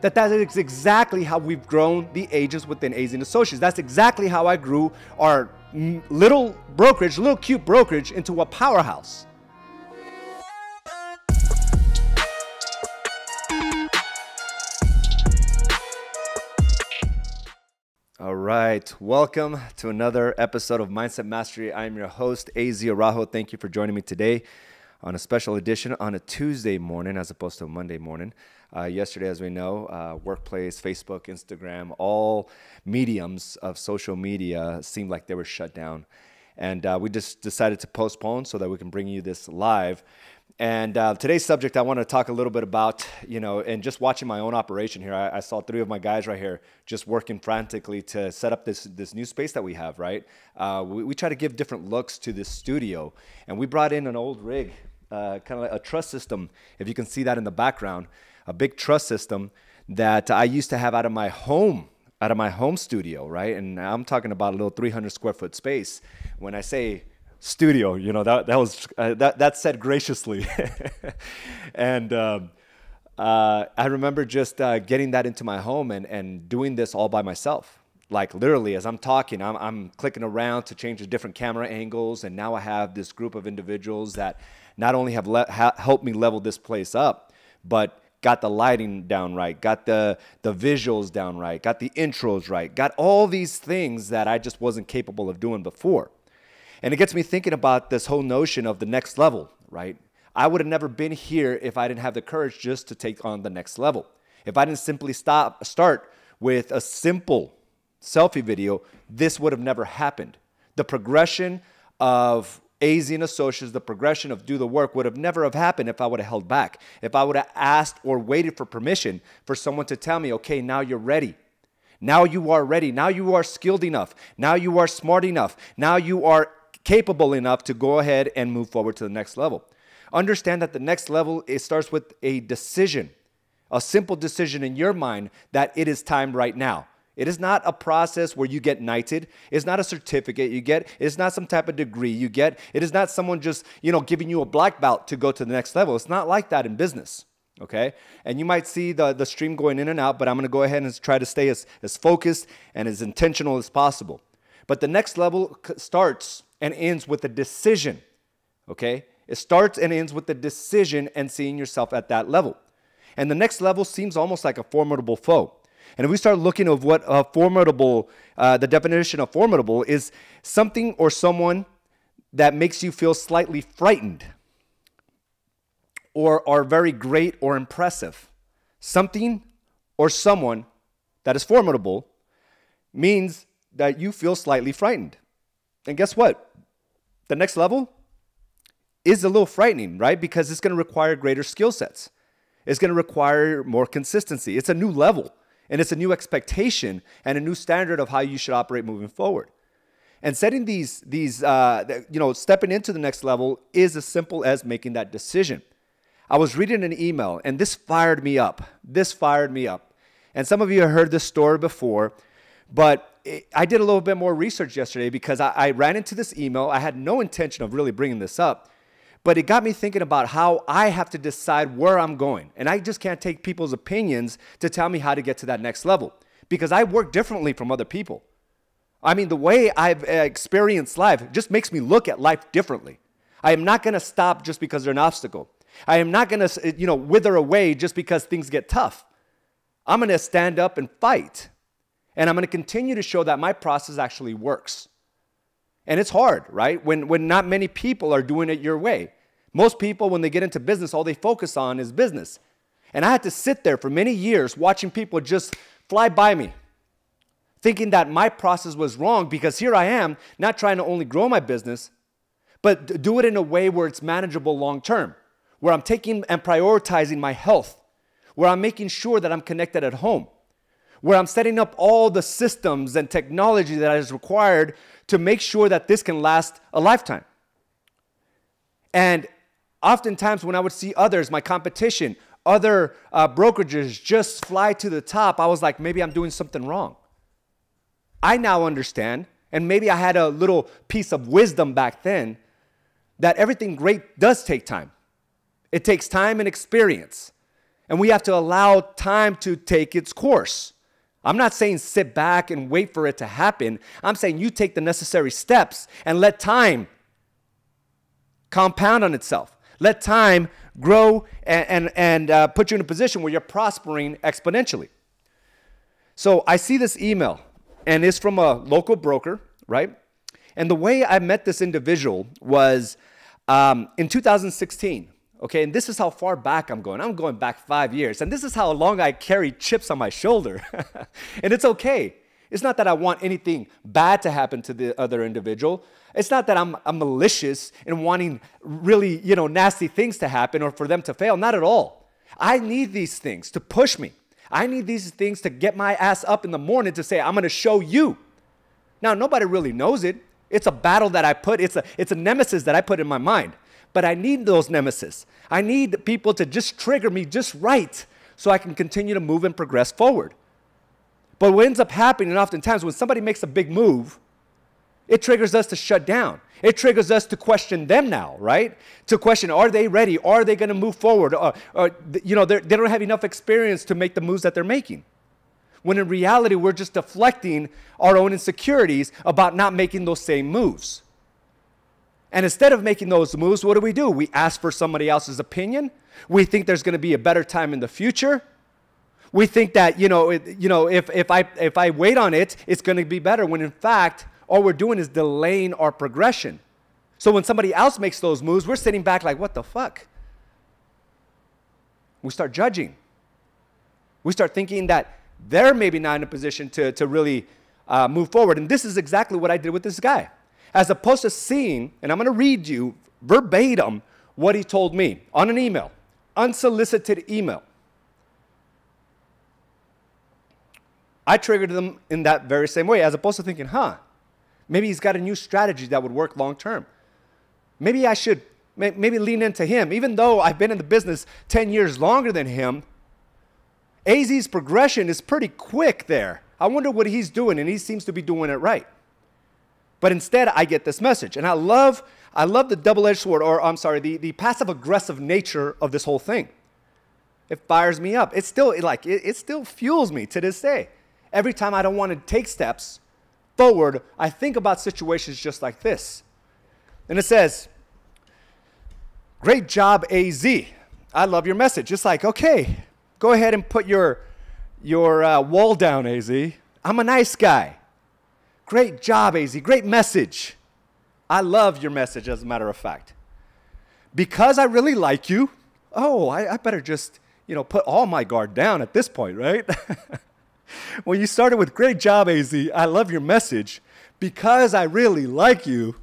That that is exactly how we've grown the agents within AZ Associates. That's exactly how I grew our little brokerage, little cute brokerage into a powerhouse. All right, welcome to another episode of Mindset Mastery. I'm your host, AZ Araujo. Thank you for joining me today on a special edition on a Tuesday morning as opposed to a Monday morning. Uh, yesterday, as we know, uh, workplace, Facebook, Instagram, all mediums of social media seemed like they were shut down. And uh, we just decided to postpone so that we can bring you this live. And uh, today's subject, I want to talk a little bit about, you know, and just watching my own operation here. I, I, saw three of my guys right here just working frantically to set up this this new space that we have. Right, uh, we, we try to give different looks to this studio, and we brought in an old rig, uh, kind of like a truss system. If you can see that in the background, a big truss system that I used to have out of my home, out of my home studio, right? And I'm talking about a little 300 square foot space. When I say studio, you know, that, that was, uh, that, that said graciously. and, um, uh, I remember just uh, getting that into my home and, and doing this all by myself. Like literally, as I'm talking, I'm, I'm clicking around to change the different camera angles. And now I have this group of individuals that not only have le- ha- helped me level this place up, but got the lighting down right, got the the visuals down right, got the intros right, got all these things that I just wasn't capable of doing before. And it gets me thinking about this whole notion of the next level, right? I would have never been here if I didn't have the courage just to take on the next level. If I didn't simply stop start with a simple selfie video, this would have never happened. The progression of AZ and Associates, the progression of do the work would have never have happened if I would have held back. If I would have asked or waited for permission for someone to tell me, okay, now you're ready. Now you are ready. Now you are skilled enough. Now you are smart enough. Now you are capable enough to go ahead and move forward to the next level. Understand that the next level it starts with a decision, a simple decision in your mind that it is time right now. It is not a process where you get knighted. It's not a certificate you get. It's not some type of degree you get. It is not someone just, you know, giving you a black belt to go to the next level. It's not like that in business. Okay. And you might see the, the stream going in and out, but I'm going to go ahead and try to stay as, as focused and as intentional as possible. But the next level starts and ends with a decision. Okay. It starts and ends with the decision and seeing yourself at that level. And the next level seems almost like a formidable foe. And if we start looking of what a formidable, uh, the definition of formidable is something or someone that makes you feel slightly frightened or are very great or impressive. Something or someone that is formidable means that you feel slightly frightened. And guess what? The next level is a little frightening, right? Because it's going to require greater skill sets. It's going to require more consistency. It's a new level. And it's a new expectation and a new standard of how you should operate moving forward. And setting these, these uh, you know, stepping into the next level is as simple as making that decision. I was reading an email and this fired me up. This fired me up. And some of you have heard this story before, but it, I did a little bit more research yesterday because I, I ran into this email. I had no intention of really bringing this up, but it got me thinking about how I have to decide where I'm going. And I just can't take people's opinions to tell me how to get to that next level because I work differently from other people. I mean, the way I've uh, experienced life just makes me look at life differently. I am not going to stop just because there's an obstacle. I am not going to, you know, wither away just because things get tough. I'm going to stand up and fight. And I'm going to continue to show that my process actually works. And it's hard, right? When, when not many people are doing it your way. Most people, when they get into business, all they focus on is business. And I had to sit there for many years watching people just fly by me, thinking that my process was wrong because here I am, not trying to only grow my business, but do it in a way where it's manageable long term, where I'm taking and prioritizing my health, where I'm making sure that I'm connected at home, where I'm setting up all the systems and technology that is required to make sure that this can last a lifetime. And oftentimes, when I would see others, my competition, other uh, brokerages just fly to the top, I was like, maybe I'm doing something wrong. I now understand, and maybe I had a little piece of wisdom back then, that everything great does take time. It takes time and experience. And we have to allow time to take its course. I'm not saying sit back and wait for it to happen. I'm saying you take the necessary steps and let time compound on itself. Let time grow and, and, and uh, put you in a position where you're prospering exponentially. So I see this email, and it's from a local broker, right? And the way I met this individual was um, in 2016. Okay, and this is how far back I'm going. I'm going back five years, and this is how long I carry chips on my shoulder. and it's okay. It's not that I want anything bad to happen to the other individual. It's not that I'm, I'm malicious and wanting really, you know, nasty things to happen or for them to fail. Not at all. I need these things to push me. I need these things to get my ass up in the morning to say, I'm going to show you. Now, nobody really knows it. It's a battle that I put, it's a, it's a nemesis that I put in my mind. But I need those nemesis. I need people to just trigger me just right so I can continue to move and progress forward. But what ends up happening, oftentimes when somebody makes a big move, it triggers us to shut down. It triggers us to question them now, right? To question, are they ready? Are they going to move forward? Uh, uh, you know, they don't have enough experience to make the moves that they're making. When in reality, we're just deflecting our own insecurities about not making those same moves. And instead of making those moves, what do we do? We ask for somebody else's opinion. We think there's going to be a better time in the future. We think that, you know, it, you know if, if, I, if I wait on it, it's going to be better, when in fact, all we're doing is delaying our progression. So when somebody else makes those moves, we're sitting back like, what the fuck? We start judging. We start thinking that they're maybe not in a position to, to really uh, move forward. And this is exactly what I did with this guy. As opposed to seeing, and I'm going to read you verbatim what he told me on an email, unsolicited email. I triggered them in that very same way, as opposed to thinking, huh, Maybe he's got a new strategy that would work long term. Maybe I should maybe lean into him. Even though I've been in the business 10 years longer than him, AZ's progression is pretty quick there. I wonder what he's doing, and he seems to be doing it right. But instead, I get this message. And I love, I love the double-edged sword, or I'm sorry, the, the passive-aggressive nature of this whole thing. It fires me up. It still like it, it still fuels me to this day. Every time I don't want to take steps, forward, I think about situations just like this. And it says, Great job, AZ. I love your message. It's like, okay, go ahead and put your, your uh, wall down, AZ. I'm a nice guy. Great job, AZ. Great message. I love your message, as a matter of fact. Because I really like you, oh, I, I better just, you know, put all my guard down at this point, right? well, you started with great job, AZ. I love your message. Because I really like you,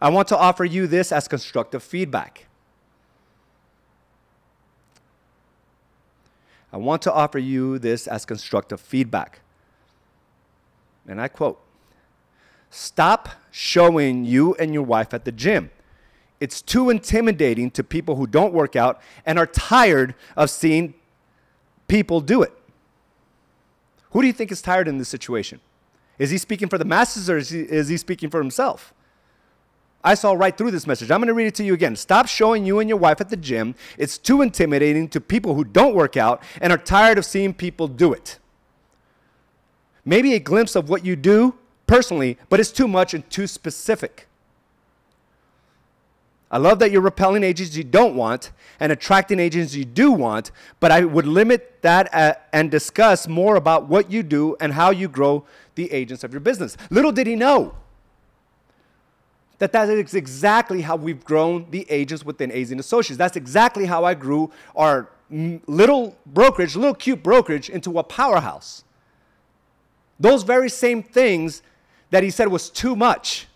I want to offer you this as constructive feedback. I want to offer you this as constructive feedback. And I quote Stop showing you and your wife at the gym. It's too intimidating to people who don't work out and are tired of seeing people do it. Who do you think is tired in this situation? Is he speaking for the masses or is he, is he speaking for himself? I saw right through this message. I'm going to read it to you again. Stop showing you and your wife at the gym. It's too intimidating to people who don't work out and are tired of seeing people do it. Maybe a glimpse of what you do personally, but it's too much and too specific. I love that you're repelling agents you don't want and attracting agents you do want, but I would limit that at, uh, and discuss more about what you do and how you grow the agents of your business. Little did he know that that is exactly how we've grown the agents within AZ and Associates. That's exactly how I grew our little brokerage, little cute brokerage into a powerhouse. Those very same things that he said was too much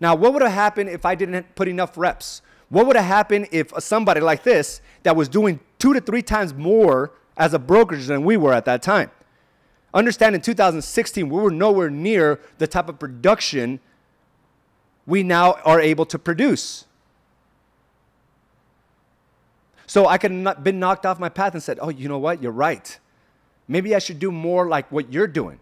now, what would have happened if I didn't put enough reps? What would have happened if somebody like this that was doing two to three times more as a brokerage than we were at that time? Understand in 2016, we were nowhere near the type of production we now are able to produce. So I could have been knocked off my path and said, Oh, you know what? You're right. Maybe I should do more like what you're doing.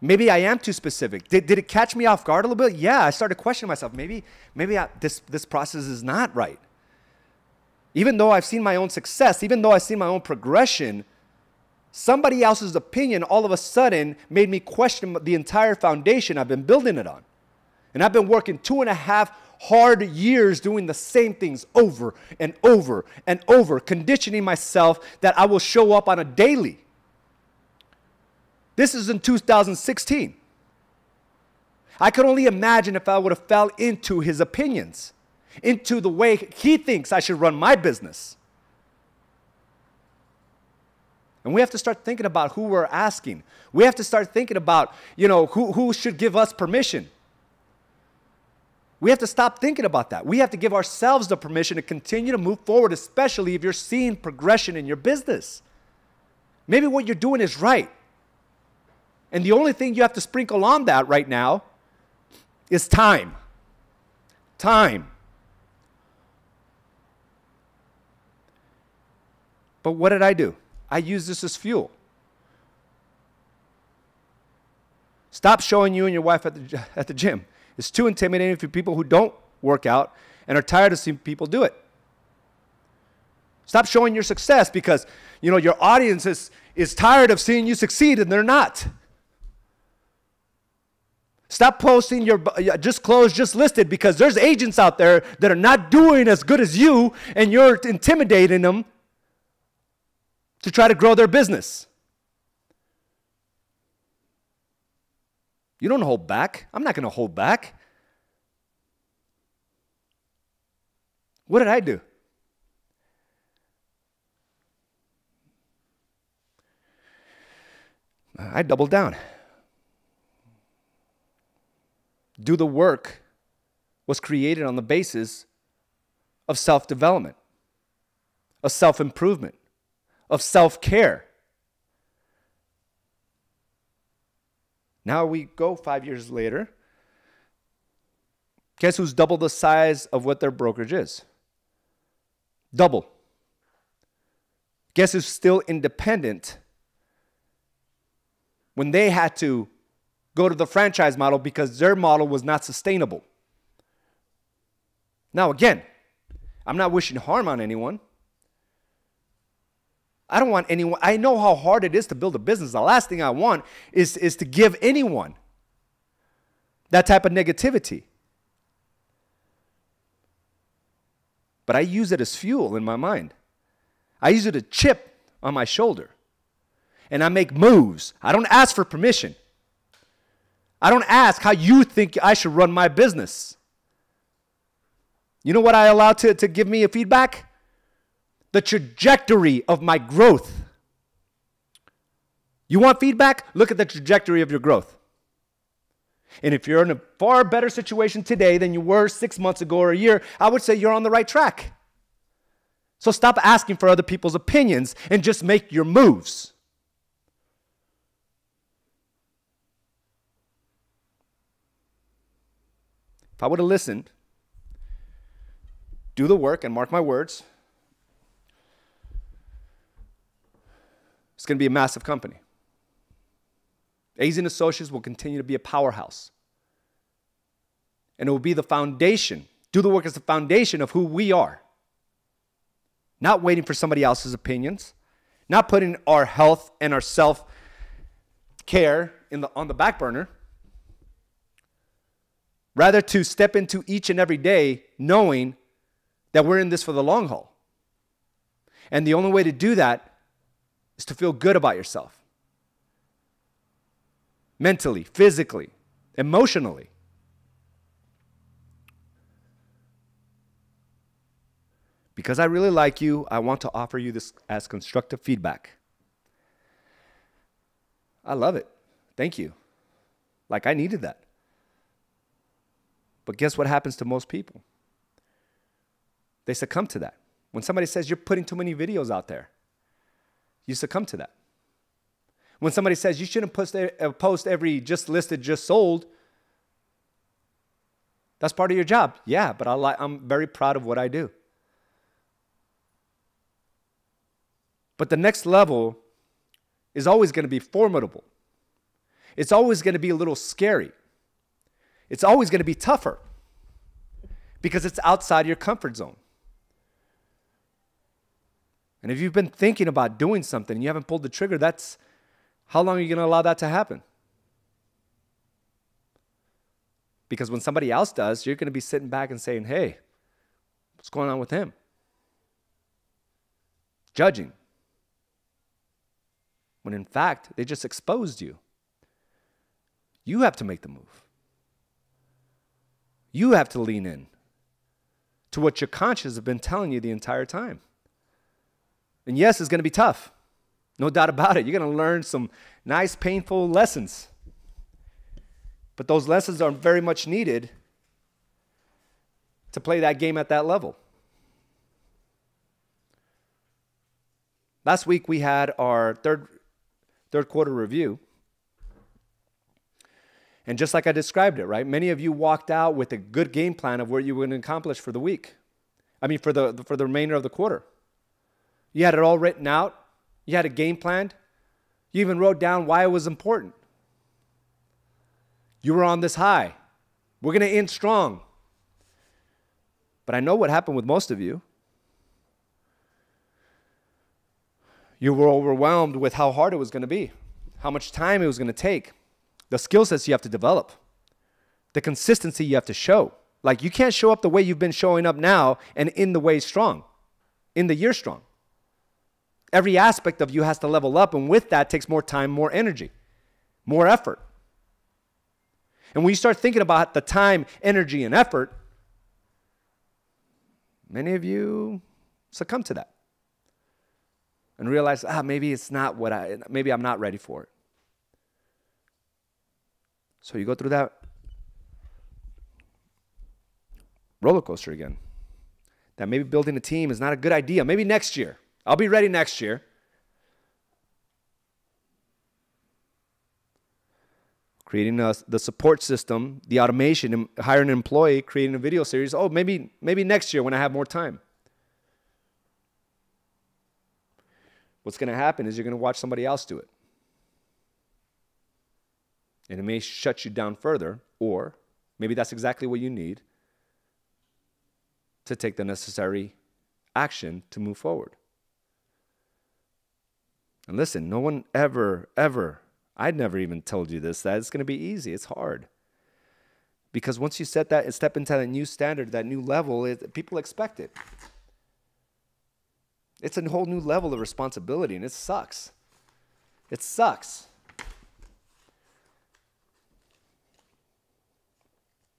Maybe I am too specific. Did, did it catch me off guard a little bit? Yeah, I started questioning myself. Maybe, maybe I, this, this process is not right. Even though I've seen my own success, even though I've seen my own progression, somebody else's opinion all of a sudden made me question the entire foundation I've been building it on. And I've been working two and a half hard years doing the same things over and over and over, conditioning myself that I will show up on a daily. This is in 2016. I could only imagine if I would have fell into his opinions, into the way he thinks I should run my business. And we have to start thinking about who we're asking. We have to start thinking about, you know, who, who should give us permission. We have to stop thinking about that. We have to give ourselves the permission to continue to move forward, especially if you're seeing progression in your business. Maybe what you're doing is right. And the only thing you have to sprinkle on that right now is time. Time. But what did I do? I use this as fuel. Stop showing you and your wife at the, at the gym. It's too intimidating for people who don't work out and are tired of seeing people do it. Stop showing your success because you know your audience is, is tired of seeing you succeed and they're not. Stop posting your just closed, just listed because there's agents out there that are not doing as good as you and you're intimidating them to try to grow their business. You don't hold back. I'm not going to hold back. What did I do? I doubled down. Do the work was created on the basis of self development, of self improvement, of self care. Now we go five years later. Guess who's double the size of what their brokerage is? Double. Guess who's still independent when they had to go to the franchise model because their model was not sustainable? Now, again, I'm not wishing harm on anyone. I don't want anyone, I know how hard it is to build a business. The last thing I want is, is to give anyone that type of negativity. But I use it as fuel in my mind. I use it a chip on my shoulder. And I make moves. I don't ask for permission. I don't ask how you think I should run my business. You know what I allow to, to give me a feedback? the trajectory of my growth. You want feedback? Look at the trajectory of your growth. And if you're in a far better situation today than you were six months ago or a year, I would say you're on the right track. So stop asking for other people's opinions and just make your moves. If I would have listened, do the work and mark my words, It's going to be a massive company. And Associates will continue to be a powerhouse. And it will be the foundation. Do the work as the foundation of who we are. Not waiting for somebody else's opinions, not putting our health and our self care in the, on the back burner. Rather, to step into each and every day knowing that we're in this for the long haul. And the only way to do that is to feel good about yourself mentally, physically, emotionally. Because I really like you, I want to offer you this as constructive feedback. I love it. Thank you. Like, I needed that. But guess what happens to most people? They succumb to that. When somebody says you're putting too many videos out there, you succumb to that. When somebody says you shouldn't post, uh, post every just listed, just sold, that's part of your job. Yeah, but I I'm very proud of what I do. But the next level is always going to be formidable. It's always going to be a little scary. It's always going to be tougher because it's outside your comfort zone. And if you've been thinking about doing something and you haven't pulled the trigger, that's how long are you going to allow that to happen? Because when somebody else does, you're going to be sitting back and saying, hey, what's going on with him? Judging. When in fact, they just exposed you. You have to make the move. You have to lean in to what your conscience has been telling you the entire time. And yes, it's going to be tough. No doubt about it. You're going to learn some nice, painful lessons. But those lessons are very much needed to play that game at that level. Last week we had our third third quarter review. And just like I described it, right? Many of you walked out with a good game plan of what you were going to accomplish for the week. I mean, for the, for the remainder of the quarter. You had it all written out, you had a game plan, you even wrote down why it was important. You were on this high. We're going to end strong. But I know what happened with most of you. You were overwhelmed with how hard it was going to be, how much time it was going to take the skill sets you have to develop, the consistency you have to show. Like you can't show up the way you've been showing up now and in the way strong, in the year strong. Every aspect of you has to level up, and with that takes more time, more energy, more effort. And when you start thinking about the time, energy, and effort, many of you succumb to that and realize, ah, maybe it's not what I, maybe I'm not ready for it. So you go through that roller coaster again. That maybe building a team is not a good idea. Maybe next year. I'll be ready next year. Creating a, the support system, the automation, hiring an employee, creating a video series. Oh, maybe maybe next year when I have more time. What's going to happen is you're going to watch somebody else do it and it may shut you down further, or maybe that's exactly what you need to take the necessary action to move forward. And listen, no one ever, ever, I'd never even told you this, that it's going to be easy. It's hard. Because once you set that, and step into that new standard, that new level, it, people expect it. It's a whole new level of responsibility, and it sucks. It sucks.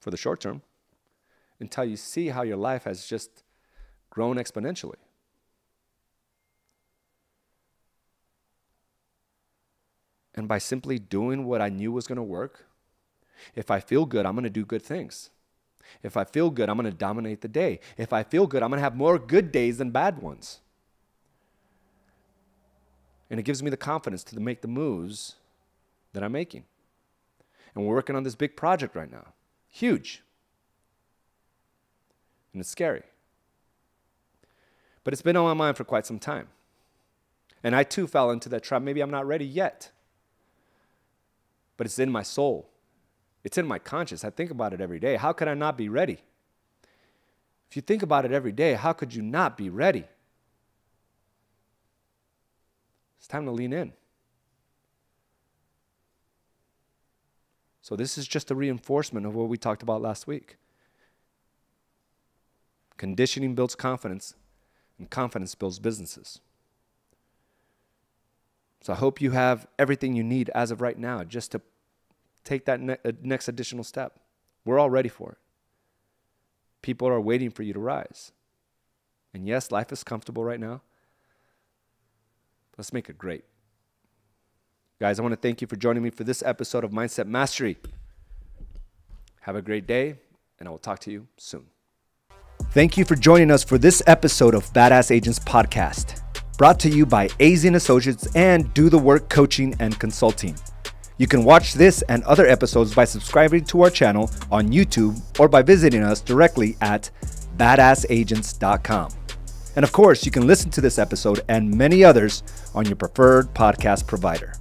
For the short term until you see how your life has just grown exponentially. And by simply doing what I knew was going to work, if I feel good, I'm going to do good things. If I feel good, I'm going to dominate the day. If I feel good, I'm going to have more good days than bad ones. And it gives me the confidence to make the moves that I'm making. And we're working on this big project right now. Huge. And it's scary. But it's been on my mind for quite some time. And I too fell into that trap. Maybe I'm not ready yet. But it's in my soul, it's in my conscience. I think about it every day. How could I not be ready? If you think about it every day, how could you not be ready? It's time to lean in. So, this is just a reinforcement of what we talked about last week. Conditioning builds confidence, and confidence builds businesses. So, I hope you have everything you need as of right now just to take that ne- uh, next additional step. We're all ready for it. People are waiting for you to rise. And yes, life is comfortable right now. Let's make it great. Guys, I want to thank you for joining me for this episode of Mindset Mastery. Have a great day, and I will talk to you soon. Thank you for joining us for this episode of Badass Agents Podcast, brought to you by AZ Associates and Do the Work Coaching and Consulting. You can watch this and other episodes by subscribing to our channel on YouTube or by visiting us directly at badassagents.com. And of course, you can listen to this episode and many others on your preferred podcast provider.